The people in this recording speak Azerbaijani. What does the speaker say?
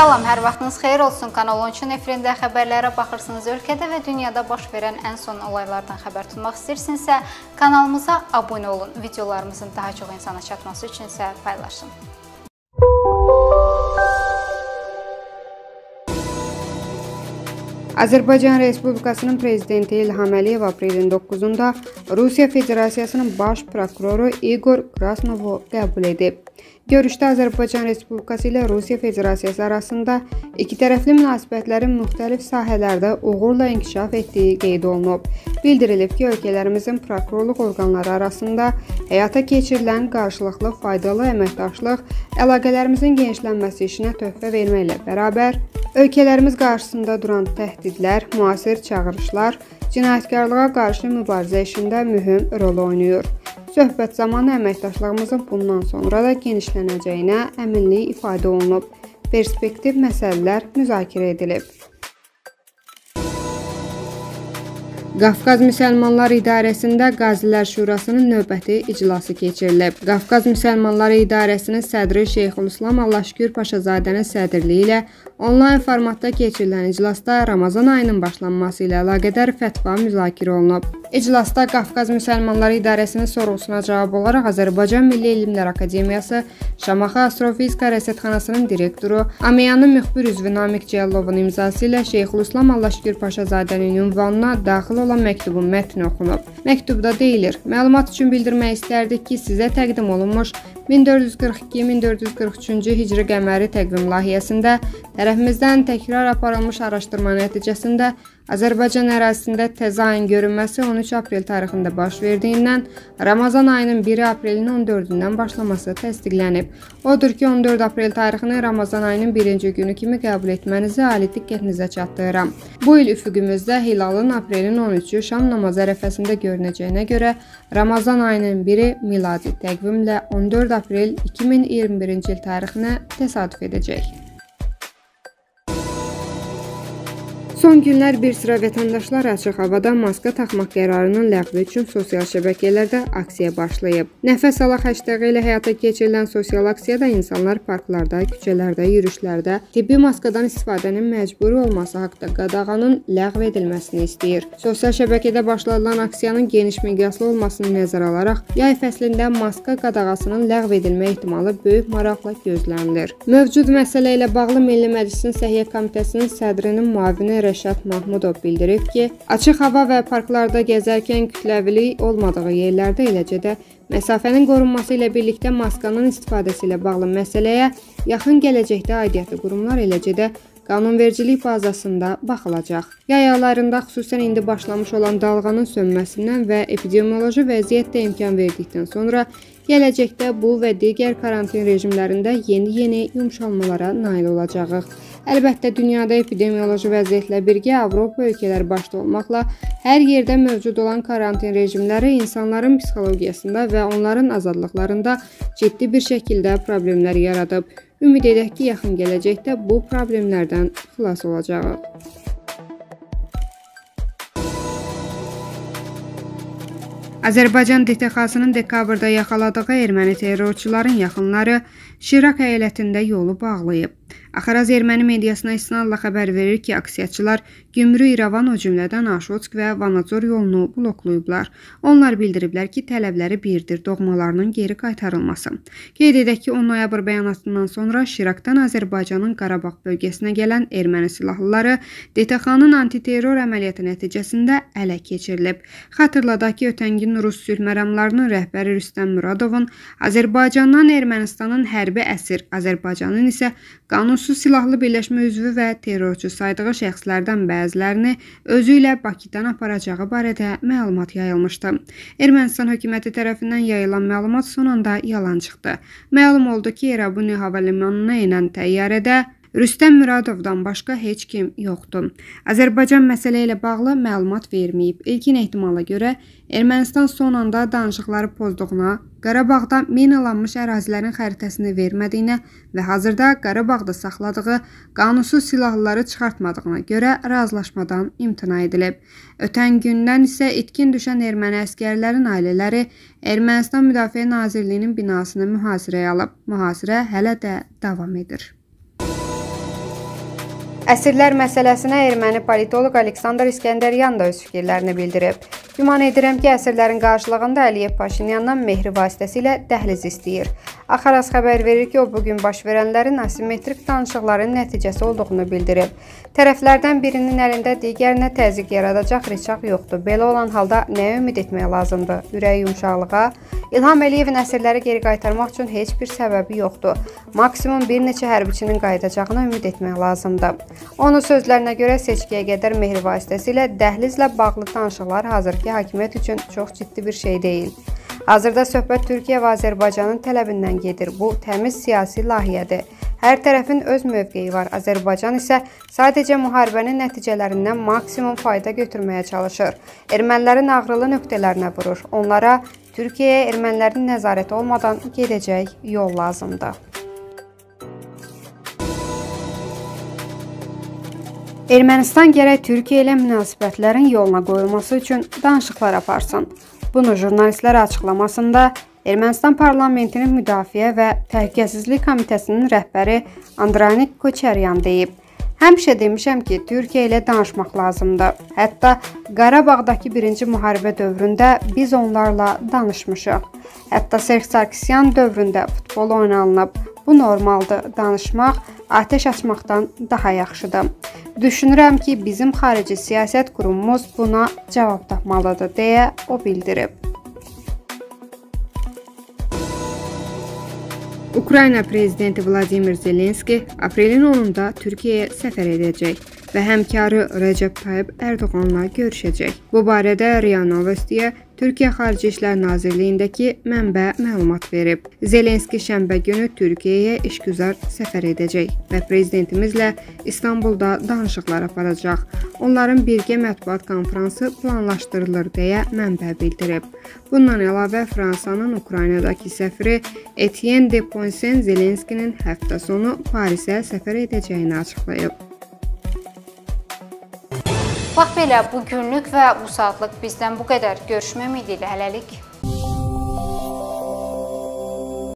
Salam, hər vaxtınız xeyir olsun. Kanal 13-ün efirində xəbərlərə baxırsınız. Ölkədə və dünyada baş verən ən son olaylardan xəbər tutmaq istəyirsinizsə, kanalımıza abunə olun. Videolarımızın daha çox insana çatması üçün isə paylaşın. Azərbaycan Respublikasının prezidenti İlham Əliyev aprelin 9-da Rusiya Federasiyasının baş prokuroru Igor Krasnovu qəbul edib. Görüşdə Azərbaycan Respublikası ilə Rusiya Federasiyası arasında ikitərəfli münasibətlərin müxtəlif sahələrdə uğurla inkişaf etdiyi qeyd olunub. Bildirilib ki, ölkələrimizin prokurorluq orqanları arasında həyata keçirilən qarşılıqlı faydalı əməkdaşlıq əlaqələrimizin genişlənməsi işinə töhfə verməklə bərabər ölkələrimiz qarşısında duran təhdidlər, müasir çağırışlar cinayətkarlığa qarşı mübarizə işində mühüm rol oynayır. Söhbət zamanı əməkdaşlığımızın bundan sonra da genişlənəcəyinə əminlik ifadə olunub. Perspektiv məsələlər müzakirə edilib. Qafqaz Müsəlmanlar İdarəsində Qazilər Şurasının növbəti iclası keçirilib. Qafqaz Müsəlmanları İdarəsinin sədri Şeyxülislam Allahşükür Paşazadənin sədrliyi ilə onlayn formatda keçirilən iclasda Ramazan ayının başlanması ilə əlaqədar fətva müzakirə olunub. İclasda Qafqaz Müsəlmanları İdarəsinin sorğusuna cavab olaraq Azərbaycan Milli Elmlər Akademiyası Şamaxı Astrofizika Rəsədxanasının direktoru, Amiyanın müxbir üzvü Namiq Cəllovun imzası ilə Şeyxülislam Allahşükür Paşazadənin ünvanına daxil olan məktubun mətni oxunub. Məktubda deyilir: Məlumat üçün bildirmək istərdik ki, sizə təqdim olunmuş 1442-1443-cü hicri qəməri təqvim layihəsində tərəfimizdən təkrar aparılmış araşdırma nəticəsində Azərbaycan ərazisində təzə ayın görünməsi 13 aprel tarixində baş verdiyindən Ramazan ayının 1 aprelin 14-dən başlaması təsdiqlənib. Odur ki, 14 aprel tarixini Ramazan ayının 1-ci günü kimi qəbul etmənizi ali diqqətinizə çatdırıram. Bu il üfüqümüzdə hilalın aprelin 13-ü şam namazı ərəfəsində görünəcəyinə görə Ramazan ayının 1-i miladi təqvimlə 14 aprel 2021-ci il tarixinə təsadüf edəcək. Son günlər bir sıra vətəndaşlar açıq havada maska taxmaq qərarının ləğvi üçün sosial şəbəkələrdə aksiya başlayıb. Nəfəs alaq hashtagı ilə həyata keçirilən sosial aksiyada insanlar parklarda, küçələrdə, yürüşlərdə tibbi maskadan istifadənin məcburi olması haqqında qadağanın ləğv edilməsini istəyir. Sosial şəbəkədə başladılan aksiyanın geniş miqyaslı olmasını nəzərə alaraq, yay fəslində maska qadağasının ləğv edilmə ehtimalı böyük maraqla gözlənilir. Mövcud məsələ ilə bağlı Milli Məclisin Səhiyyə Komitəsinin sədrinin müavini Rəşad Mahmudov bildirib ki, açıq hava və parklarda gəzərkən kütləvilik olmadığı yerlərdə eləcə də məsafənin qorunması ilə birlikdə maskanın istifadəsi ilə bağlı məsələyə yaxın gələcəkdə aidiyyatlı qurumlar eləcə də qanunvericilik bazasında baxılacaq. Yay aylarında xüsusən indi başlamış olan dalğanın sönməsindən və epidemioloji vəziyyət də imkan verdikdən sonra gələcəkdə bu və digər karantin rejimlərində yeni-yeni yumşalmalara nail olacağıq. Əlbəttə, dünyada epidemioloji vəziyyətlə birgə Avropa ölkələri başda olmaqla hər yerdə mövcud olan karantin rejimləri insanların psixologiyasında və onların azadlıqlarında ciddi bir şəkildə problemlər yaradıb. Ümid edək ki, yaxın gələcəkdə bu problemlərdən xilas olacağıq. Azərbaycan DTX-sının dekabrda yaxaladığı erməni terrorçuların yaxınları Şirak əyalətində yolu bağlayıb. Axaraz erməni mediasına istinadla xəbər verir ki, aksiyaçılar Gümrü İrəvan o cümlədən Aşotsk və Vanadzor yolunu bloklayıblar. Onlar bildiriblər ki, tələbləri birdir, doğmalarının geri qaytarılması. Qeyd edək ki, 10 noyabr bəyanatından sonra Şirakdan Azərbaycanın Qarabağ bölgəsinə gələn erməni silahlıları DTX-nın antiterror əməliyyatı nəticəsində ələ keçirilib. Xatırladaq ki, ötən gün Rus sülh məramlarının rəhbəri Rüstəm Muradovun Azərbaycandan Ermənistanın hərbi əsir, Azərbaycanın isə qanunsuz silahlı birləşmə üzvü və terrorçu saydığı şəxslərdən bəzilərini özü ilə Bakıdan aparacağı barədə məlumat yayılmışdı. Ermənistan hökuməti tərəfindən yayılan məlumat son anda yalan çıxdı. Məlum oldu ki, Erabuni hava limanına enən təyyarədə Rüstəm Müradovdan başqa heç kim yoxdur. Azərbaycan məsələ ilə bağlı məlumat verməyib. İlkin ehtimala görə Ermənistan son anda danışıqları pozduğuna, Qarabağda minalanmış ərazilərin xəritəsini vermədiyinə və hazırda Qarabağda saxladığı qanunsuz silahlıları çıxartmadığına görə razılaşmadan imtina edilib. Ötən gündən isə itkin düşən erməni əskərlərin ailələri Ermənistan Müdafiə Nazirliyinin binasını mühasirəyə alıb. Mühasirə hələ də davam edir. Əsirlər məsələsinə erməni politoloq Aleksandr İskəndəryan da öz fikirlərini bildirib. Güman edirəm ki, əsirlərin qarşılığında Əliyev Paşinyandan mehri vasitəsilə dəhliz istəyir. Axaras xəbər verir ki, o bu gün baş verənlərin asimetrik danışıqların nəticəsi olduğunu bildirib. Tərəflərdən birinin əlində digərinə təzyiq yaradacaq riçaq yoxdur. Belə olan halda nəyə ümid etmək lazımdır? Ürək yumşaqlığa? İlham Əliyevin əsirləri geri qaytarmaq üçün heç bir səbəbi yoxdur. Maksimum bir neçə hərbiçinin qayıdacağına ümid etmək lazımdır. Onun sözlərinə görə seçkiyə qədər mehri vasitəsilə dəhlizlə bağlı danışıqlar hazırki hakimiyyət üçün çox ciddi bir şey deyil. Hazırda söhbət Türkiyə və Azərbaycanın tələbindən gedir. Bu təmiz siyasi layihədir. Hər tərəfin öz mövqeyi var. Azərbaycan isə sadəcə müharibənin nəticələrindən maksimum fayda götürməyə çalışır. Ermənilərin ağrılı nöqtələrinə vurur. Onlara Türkiyəyə ermənilərin nəzarəti olmadan gedəcək yol lazımdır. Ermənistan gərək Türkiyə ilə münasibətlərin yoluna qoyulması üçün danışıqlar aparsın. Bunu jurnalistlər açıqlamasında Ermənistan parlamentinin Müdafiə və Təhlükəsizlik Komitəsinin rəhbəri Andranik Koçeryan deyib. Həmişə demişəm ki, Türkiyə ilə danışmaq lazımdır. Hətta Qarabağdakı 1-ci müharibə dövründə biz onlarla danışmışıq. Hətta Serj Sarkisyan dövründə futbol oynanılıb. Bu normaldır. Danışmaq atəş açmaqdan daha yaxşıdır. Düşünürəm ki, bizim xarici siyasət qurumumuz buna cavab tapmalıdır deyə o bildirib. Ukrayna prezidenti Vladimir Zelenski aprelin 10-da Türkiyəyə səfər edəcək və həmkarı Rəcəb Tayyib Ərdoğanla görüşəcək. Bu barədə RIA Novostiyə Türkiyə Xarici İşlər Nazirliyindəki mənbə məlumat verib. Zelenski şənbə günü Türkiyəyə işgüzar səfər edəcək və prezidentimizlə İstanbulda danışıqlar aparacaq. Onların birgə mətbuat konfransı planlaşdırılır deyə mənbə bildirib. Bundan əlavə Fransanın Ukraynadakı səfiri Etienne de Ponsen Zelenskinin həftə sonu Parisə səfər edəcəyini açıqlayıb. Bax belə, bu günlük və bu saatlıq bizdən bu qədər. Görüşmək ümidi ilə hələlik.